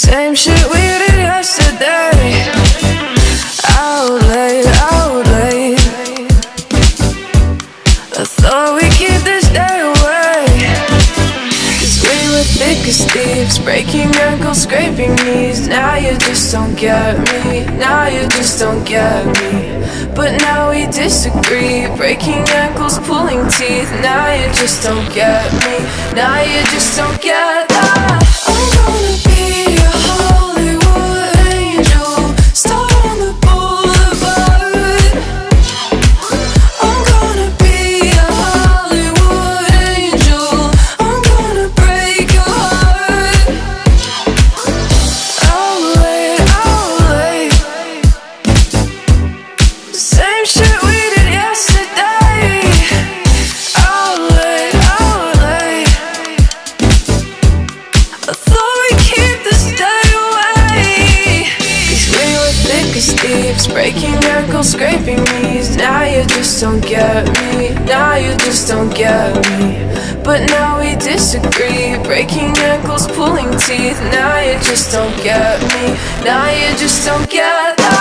Same shit we did yesterday. Out late, out late. I thought we'd keep this day away. Cause we were thick as thieves, breaking ankles, scraping knees. Now you just don't get me. Now you just don't get me. But now we disagree, breaking ankles, pulling teeth. Now you just don't get me. Now you just don't get that. Thieves, breaking ankles, scraping knees. Now you just don't get me. Now you just don't get me. But now we disagree, breaking ankles, pulling teeth. Now you just don't get me. Now you just don't get that.